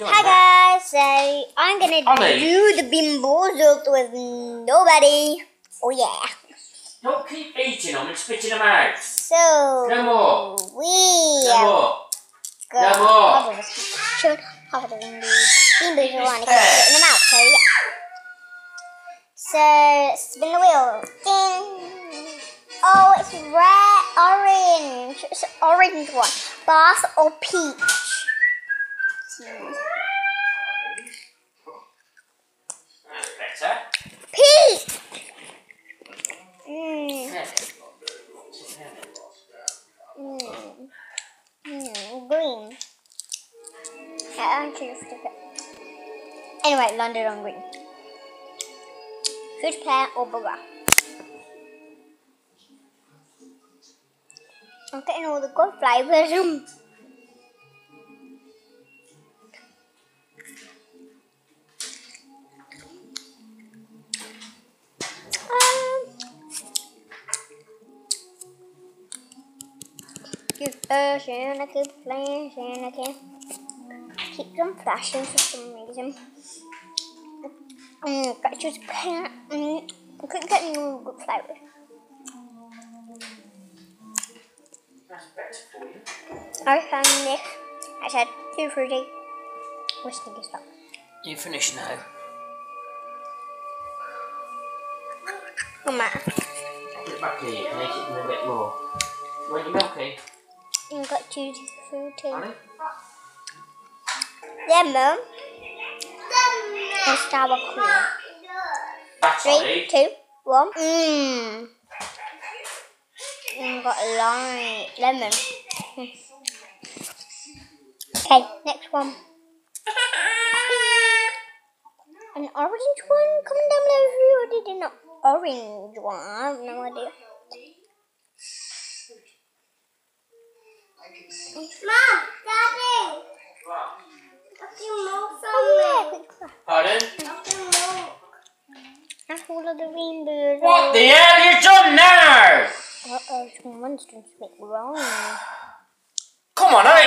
Hi guys, so I'm gonna Ollie. do the BeanBoozled with nobody. Oh yeah. Don't keep eating them and spitting them out. So No more. we No more. got No more. half of the BeanBoozled one Hey. keep them out. So yeah. So spin the wheel. Ding. Oh, it's red, orange. It's an orange one. Barf or peach? That's better. Peach. Mm. Yeah. Mm. Mm. Green. Too stupid. Anyway, landed on green. Fruit pear or? I'm getting all the good flavors. um, Keep flashing, I keep flashing, I keep keep them flashing for some reason. Mm, but just can't. Mm, I couldn't get any more good flavours. That's better for you. I found this. I said Tutti-Fruitti. Which thing is that? You finished now. Man, Put it back here. And make it a bit more. You want your milky? you got too fruity. Honey? Lemon and sour cream. That's Three, Ollie. two. Mmm. Mm, got a lime, lemon. Okay, next one. An orange one? Comment down below if you already did an orange one. I have no idea. Mom, All the rainbows. What the hell you done now? Uh oh, someone's doing something wrong. Come on, I